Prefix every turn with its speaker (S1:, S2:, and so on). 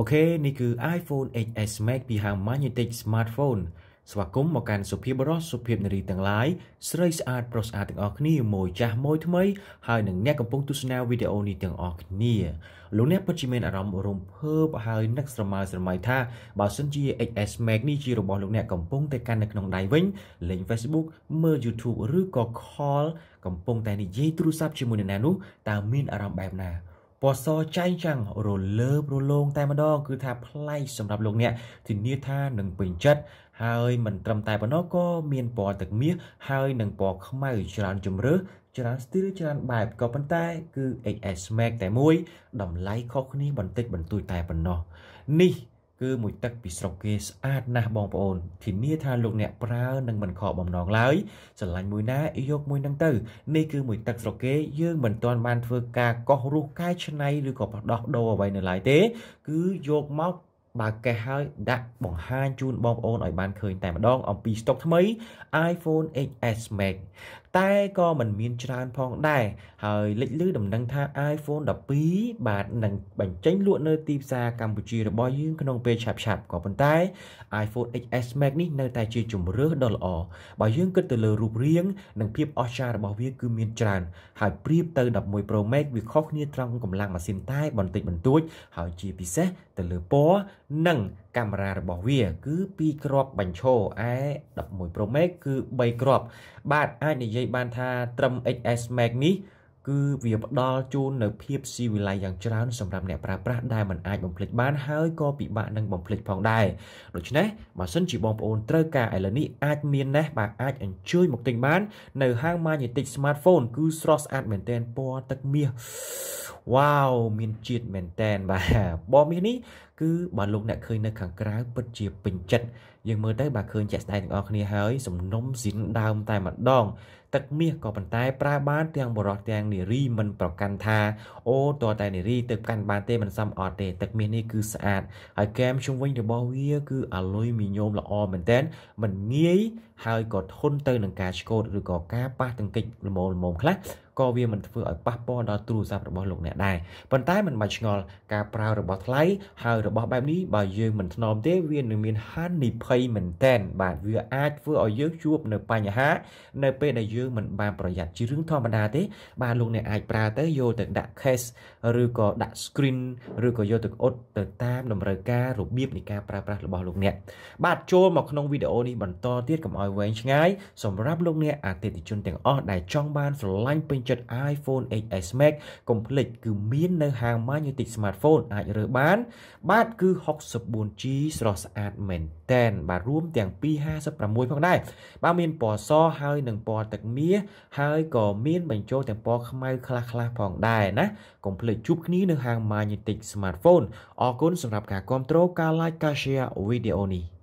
S1: អូខេនេះគឺ iPhone XS Max ពីហាង Magnetic Smartphone ស្វាគមន៍មកកាន់សុភាពបរោះសុភាពនារីទាំងឡាយស្រីស្អាតប្រុសស្អាតទាំងអស់គ្នាមួយចាស់មួយថ្មីហើយនឹងអ្នកកំពុងទស្សនាវីដេអូនេះទាំងអស់គ្នាលោកអ្នកពិតជាមានអារម្មណ៍រំភើបហើយនឹកស្រមើស្រមៃថាបើសិនជា XS Max នេះជារបស់លោកអ្នកកំពុងតែកាន់នៅក្នុងដៃវិញលេង Facebook មើល YouTube ឬក៏ call កំពុងតែនិយាយទូរស័ព្ទជាមួយនរណានោះតើមានអារម្មណ៍បែបណា ពណ៌សចែងចាំងរលើបរលោងតែម្ដងគឺថាប្លែកសម្រាប់លោកអ្នកធានាថានឹងពេញចិត្តហើយមិនត្រឹមតែប៉ុណ្ណោះក៏មានពណ៌ទឹកមាសហើយនឹងពណ៌ខ្មៅច្រើនជម្រើសច្រើនស្ទីលច្រើនបែបក៏ប៉ុន្តែគឺ XS Max តែមួយតម្លៃខុសគ្នាបន្តិចបន្តួចតែប៉ុណ្ណោះនេះ គឺមួយទឹកពីស្រុកគេស្អាតណាស់បងប្អូនធានាថាលោកអ្នកប្រើនឹងមិនខកបំណងឡើយស្រឡាញ់មួយណាយកមួយនឹងទៅនេះគឺមួយទឹកស្រុកគេយើងមិនទាន់បានធ្វើការកោះរស់កែច្នៃឬក៏បដោះដូរអ្វីនៅឡើយទេ គឺយកមក បើកេះហើយដាក់បង្ហាញជូនបងប្អូនឲ្យបានឃើញតែម្ដងអំពីស្តុកថ្មី iPhone XS Max តែក៏មិនមានច្រើនផងដែរហើយលេចលឺដំណឹងថា iPhone 12បាទនឹងបញ្ចេញលក់នៅទីផ្សារកម្ពុជារបស់យើងក្នុងពេលឆាប់ៗក៏ប៉ុន្តែ iPhone XS Max នេះនៅតែជាជំរើសដ៏ល្អបើយើងគិតទៅលើរូបរាង និងភាពអស្ចារ្យរបស់វាគឺមានច្រើនហើយប្រៀបទៅ11 Pro Max វាខុសគ្នាត្រង់កម្លាំងម៉ាស៊ីនតែបន្តិចបន្តួចហើយជាពិសេសទៅលើពណ៌និងកាមេរ៉ារបស់វា គឺ2គ្រាប់បញ្ឈរឯ11 Pro Max គឺ3គ្រាប់បាទអាចនិយាយបានថាត្រឹម XS Max នេះគឺវាផ្ដល់ជូននៅភាពស៊ីវិល័យយ៉ាងច្រើនសម្រាប់អ្នកប្រើប្រាស់ដែលមិនអាចបំភ្លេចបានហើយក៏ពិបាកនឹងបំភ្លេចផងដែរដូច្នេះបើសិនជាបងប្អូនត្រូវការឥឡូវនេះអាចមានណេះបាទអាចអញ្ជើញមកទិញបាន នៅហាង Magnetic Smartphone គឺស្រស់ស្អាតមែនទែនពណ៌ទឹកមាសវ៉ាវមានជាតិមែនតែនបាទបបមាសនេះ គឺបើលោកអ្នកឃើញនៅខាងក្រៅពិតជាពេញចិត្តយើងមើលទៅបើឃើញជាក់ស្ដែងទាំងអស់គ្នាហើយសំណុំស៊ីនដើមតែម្ដង ទឹកមាសក៏ប៉ុន្តែប្រើបានទាំងបរោះទាំងនារីមិនប្រកាន់ថាអូតើតែនារីទៅកាន់បានទេមិនសមអត់ទេ ទឹកមាសនេះគឺស្អាតហើយគែមជុំវិញរបស់វាគឺអាលុយមីញ៉ូមល្អមែនតើមិនងាយហើយក៏ធន់ទៅនឹងការឆ្កូតឬក៏ការប៉ះទង្គិចល្មមល្មមខ្លះក៏វាមិនធ្វើឲ្យប៉ះពាល់ដល់ទូរស័ព្ទរបស់លោកអ្នកដែរប៉ុន្តែមិនបាច់ឆ្ងល់ការប្រើរបស់ថ្លៃហើយរបស់បែបនេះបើយើងមិនថ្នមទេវានឹងមានហានិភ័យមែនតែនបាទវាអាចធ្វើឲ្យយើងជួបនៅបញ្ហា នៅពេលដែលយើងមិនបានប្រយ័ត្នជារឿងធម្មតាទេ បាទលោកអ្នកអាចប្រើទៅយកទៅដាក់ case ឬក៏ដាក់ screen ឬក៏យកទៅអ៊ុតទៅតាមតម្រូវការរបៀបនៃការប្រើប្រាស់របស់លោកអ្នកបាទចូលមកក្នុងវីដេអូនេះបន្តទៀតកុំឲ្យវែងឆ្ងាយសម្រាប់លោកអ្នកអតិថិជនទាំងអស់ដែលចង់បានស្រឡាញ់ពេញចិត្ត iPhone XS Max កុំភ្លេចគឺមាននៅហាង Magnetic Smartphone អាចរើសបានបាទគឺ 64G ស្រស់ស្អាតមែនតែនបាទរួមទាំង 256ផងដែរបាទមានពណ៌សហើយនិងពណ៌ទឹកមាសហើយក៏មានបញ្ចូលទាំងពណ៌ខ្មៅខ្លះៗផងដែរណាកុំភ្លេចជួបគ្នានៅហាង Magnetic Smartphone អរគុណសម្រាប់ការគ្រប់គ្រងការ like ការ share វីដេអូនេះ